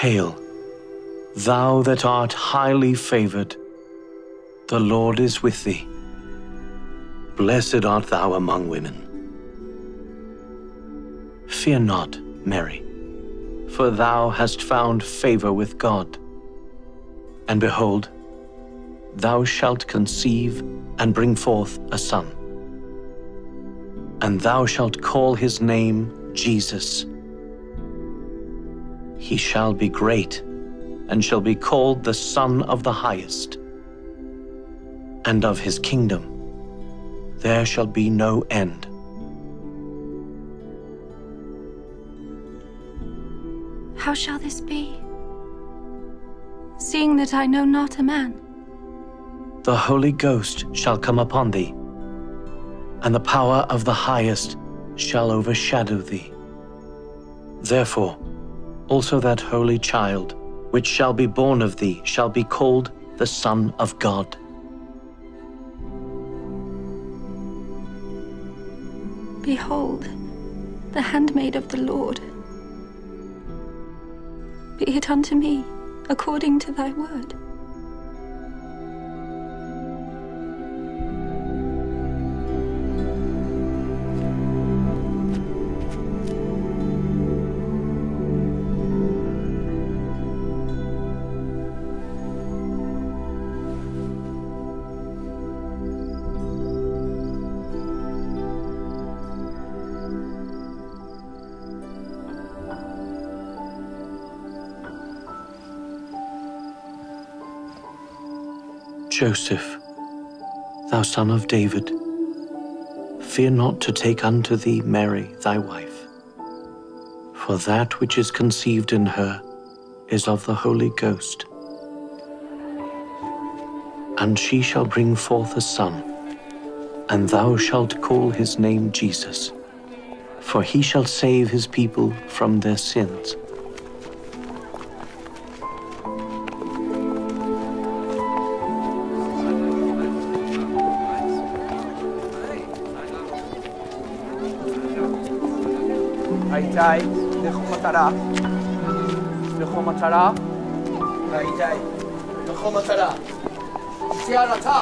Hail, thou that art highly favored, the Lord is with thee. Blessed art thou among women. Fear not, Mary, for thou hast found favor with God. And behold, thou shalt conceive and bring forth a son. And thou shalt call his name Jesus. He shall be great, and shall be called the Son of the Highest. And of his kingdom there shall be no end. How shall this be? Seeing that I know not a man. The Holy Ghost shall come upon thee, and the power of the highest shall overshadow thee. Therefore, also that holy child, which shall be born of thee, shall be called the Son of God. Behold, the handmaid of the Lord. Be it unto me according to thy word. Joseph, thou son of David, fear not to take unto thee Mary thy wife, for that which is conceived in her is of the Holy Ghost. And she shall bring forth a son, and thou shalt call his name Jesus, for he shall save his people from their sins. Aitai, לחומתרה, לחומתרה, Aitai, לחומתרה, ציארתה.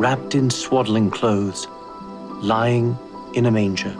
wrapped in swaddling clothes, lying in a manger.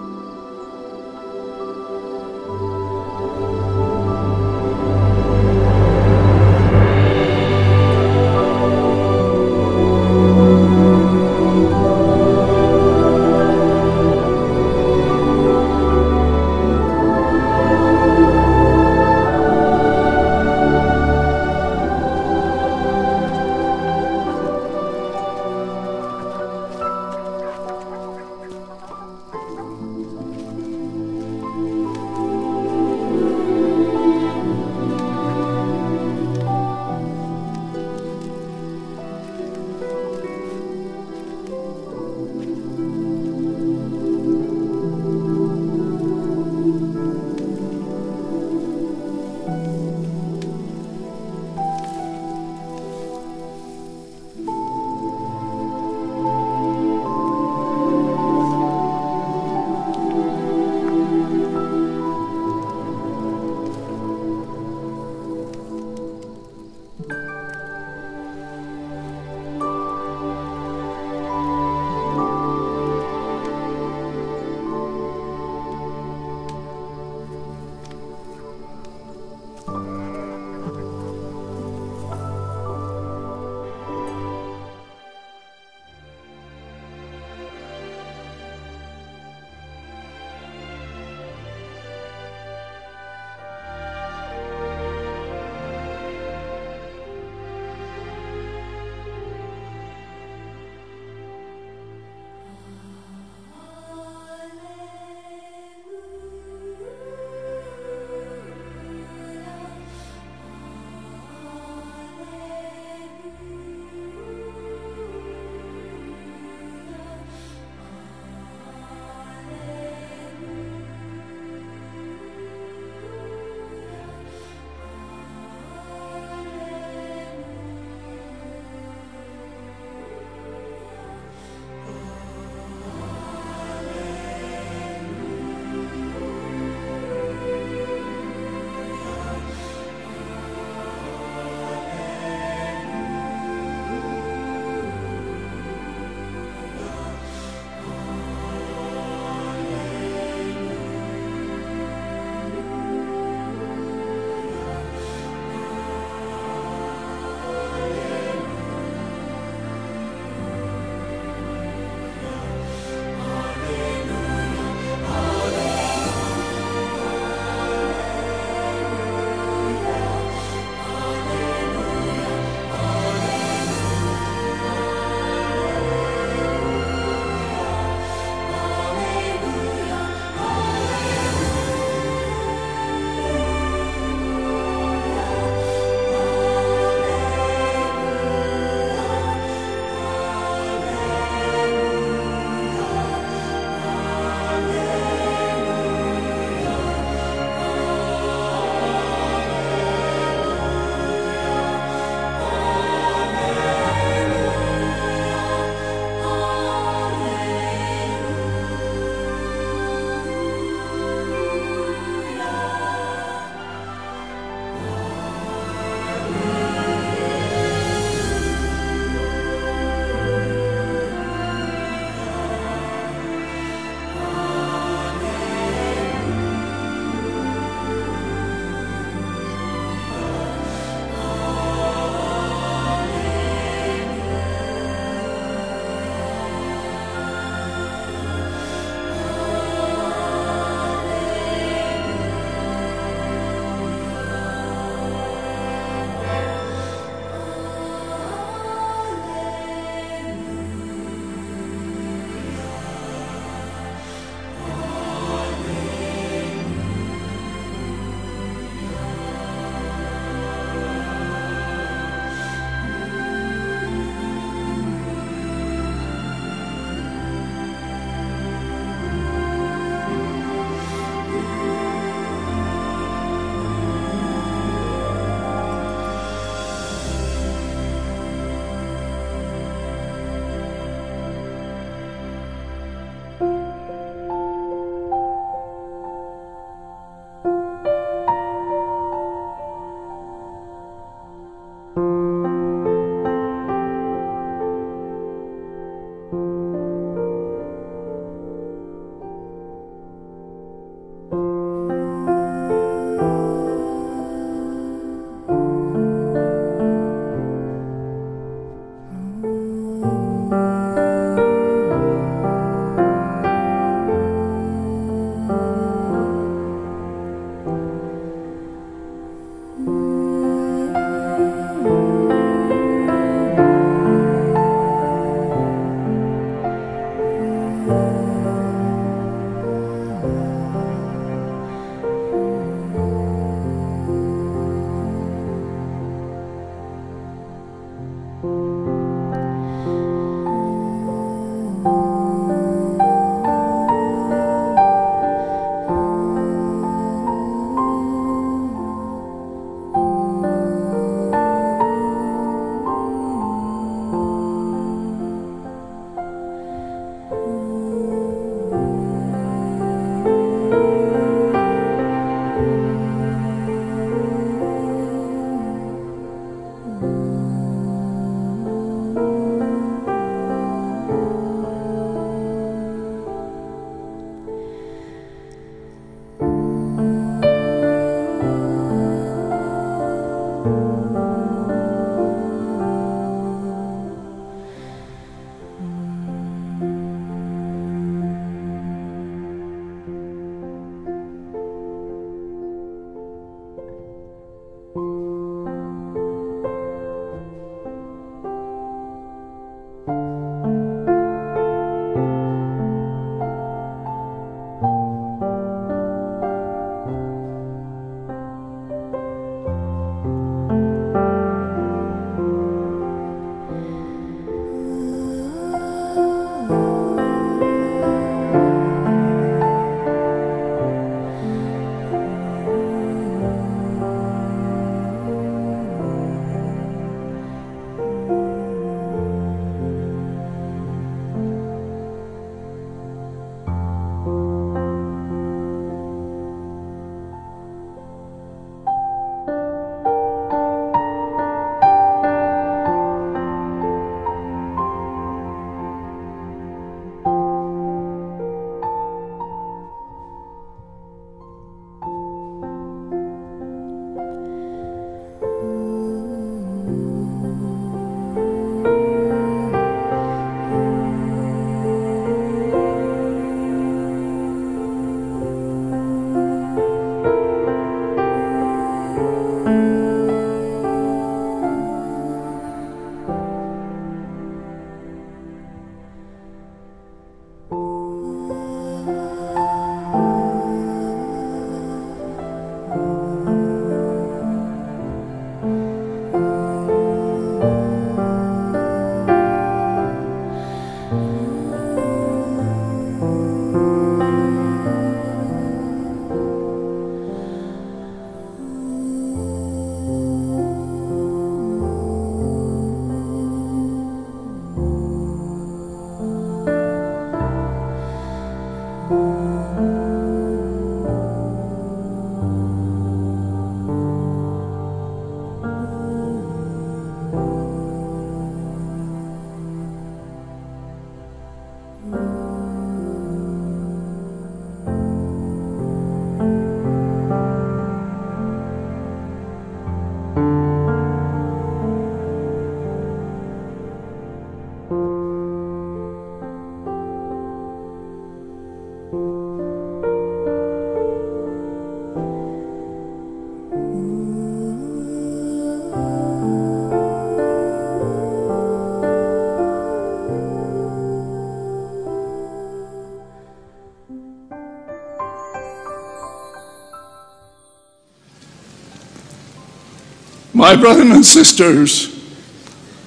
My brothers and sisters,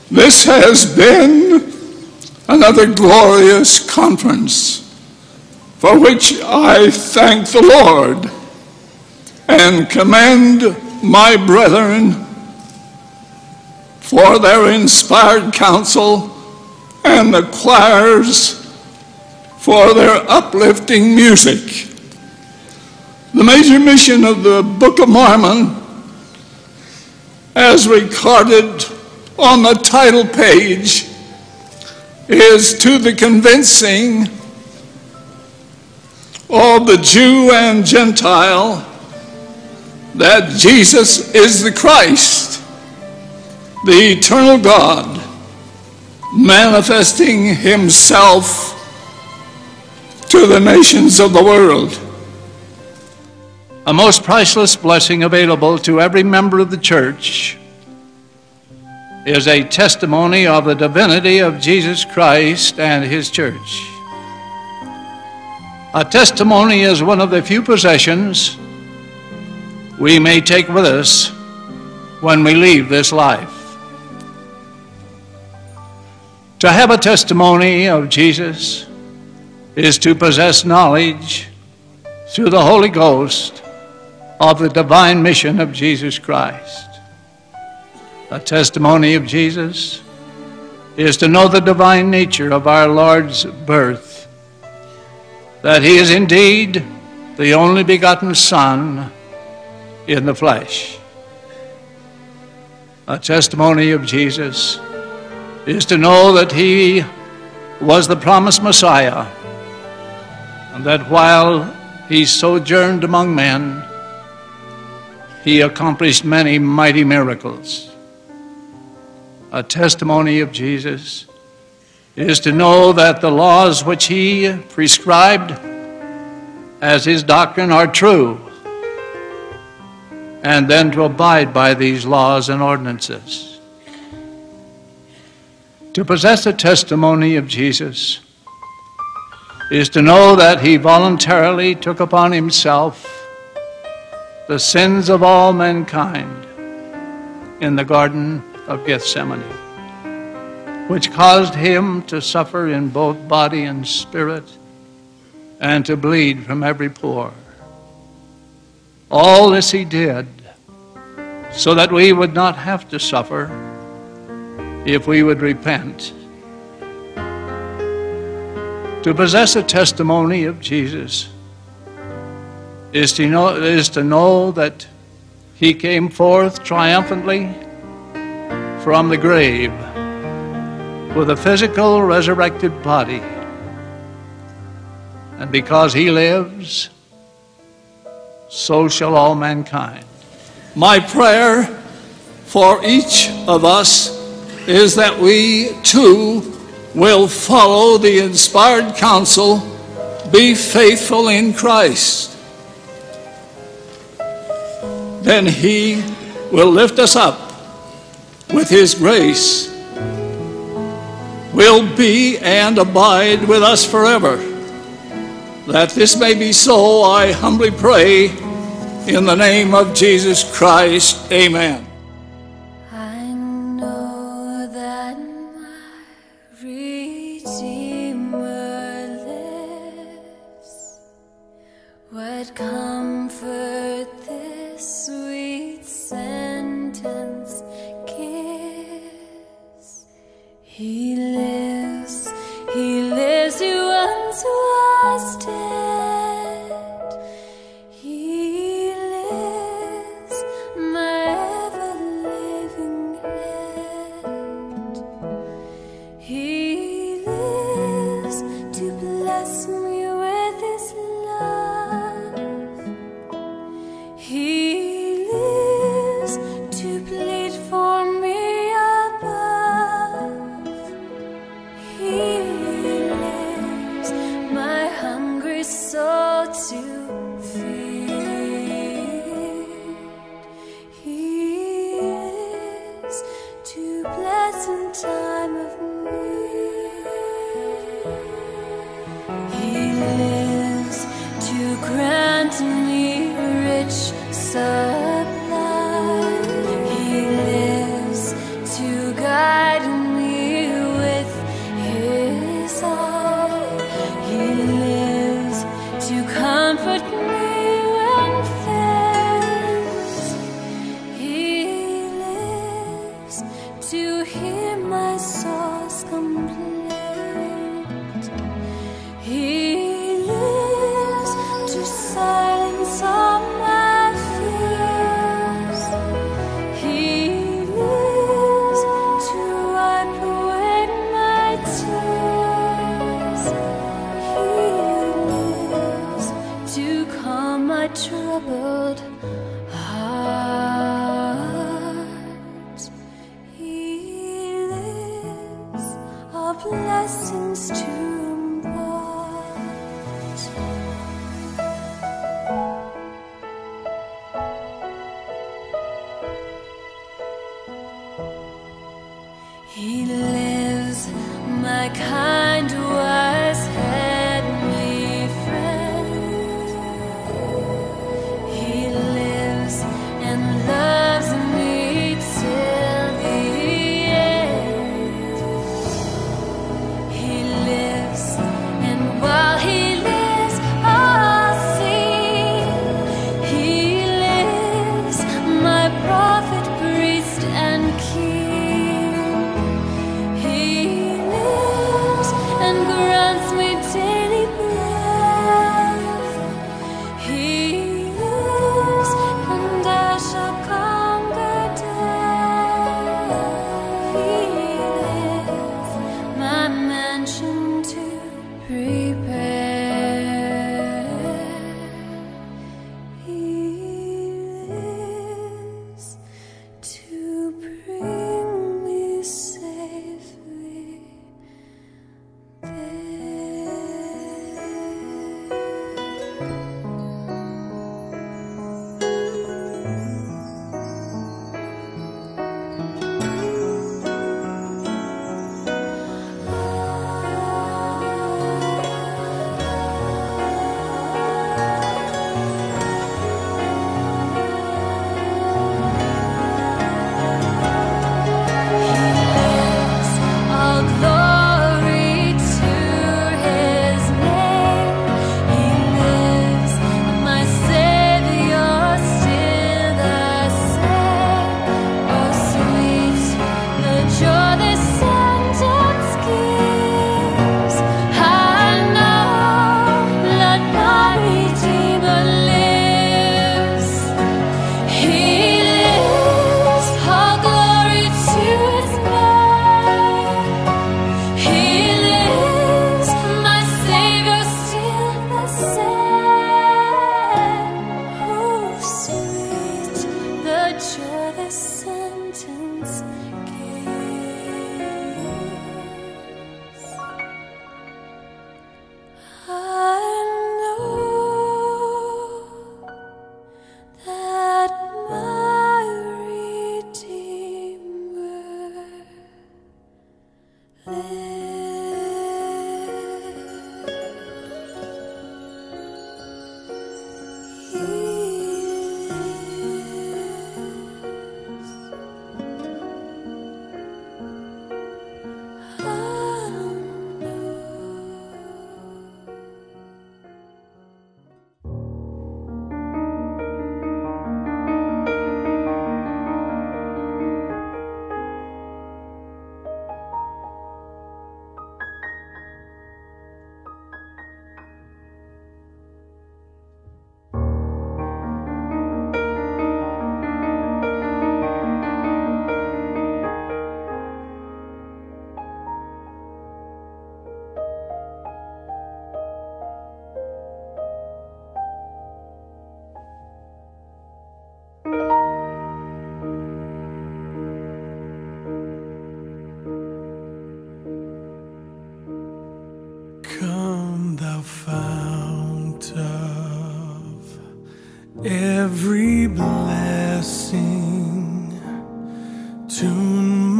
this has been another glorious conference for which I thank the Lord and commend my brethren for their inspired counsel and the choirs for their uplifting music. The major mission of the Book of Mormon, as recorded on the title page, is to the convincing of the Jew and Gentile that Jesus is the Christ, the eternal God, manifesting himself to the nations of the world. A most priceless blessing available to every member of the church is a testimony of the divinity of Jesus Christ and his church. A testimony is one of the few possessions we may take with us when we leave this life. To have a testimony of Jesus is to possess knowledge through the Holy Ghost of the divine mission of Jesus Christ. A testimony of Jesus is to know the divine nature of our Lord's birth, that He is indeed the only begotten Son in the flesh. A testimony of Jesus is to know that He was the promised Messiah and that while he sojourned among men, he accomplished many mighty miracles. A testimony of Jesus is to know that the laws which he prescribed as his doctrine are true, and then to abide by these laws and ordinances. To possess a testimony of Jesus is to know that he voluntarily took upon himself the sins of all mankind in the Garden of Gethsemane, which caused him to suffer in both body and spirit and to bleed from every pore. All this he did so that we would not have to suffer if we would repent to possess a testimony of Jesus is to know, is to know that he came forth triumphantly from the grave with a physical resurrected body. And because he lives, so shall all mankind. My prayer for each of us is that we too will follow the inspired counsel be faithful in Christ. Then He will lift us up with His grace, will be and abide with us forever. That this may be so, I humbly pray in the name of Jesus Christ. Amen. Was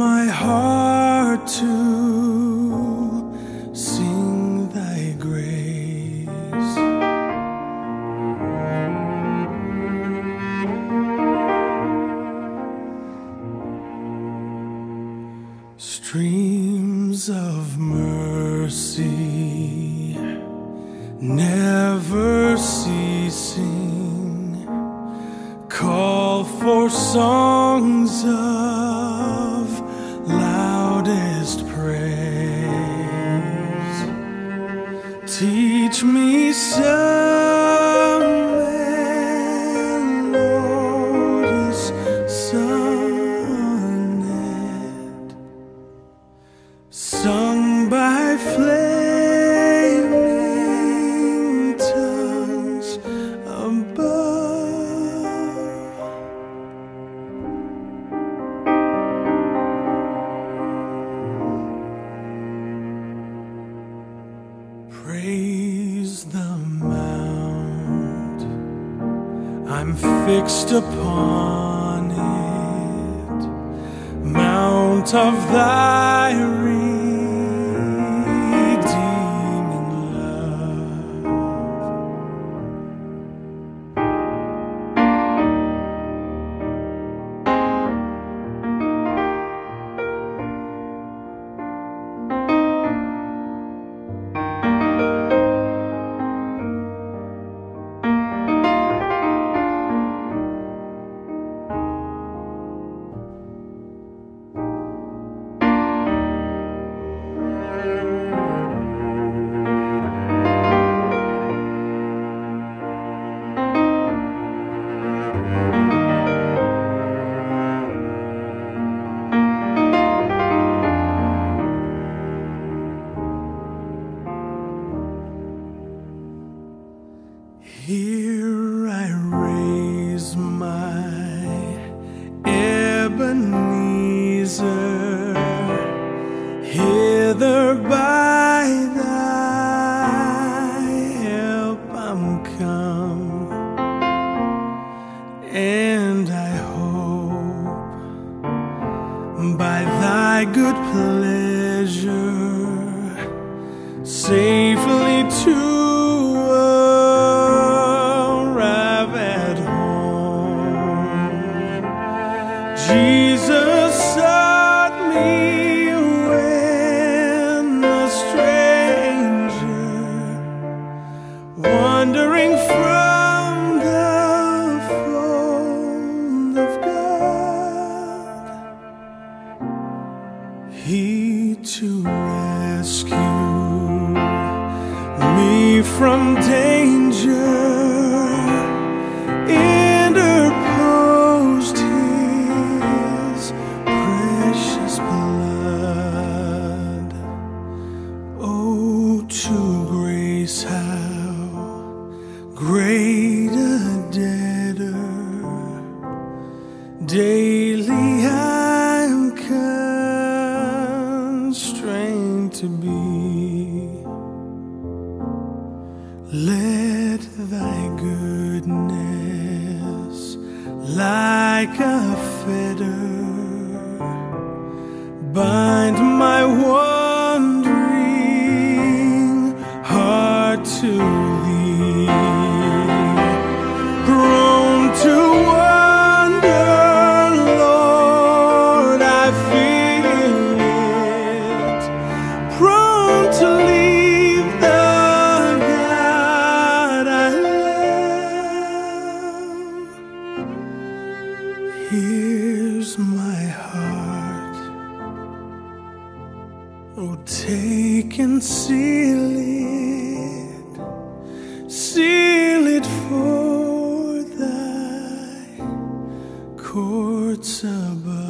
my heart to I'm fixed upon it, Mount of thy. Jesus. Oh, to grace, how great a debtor. words above.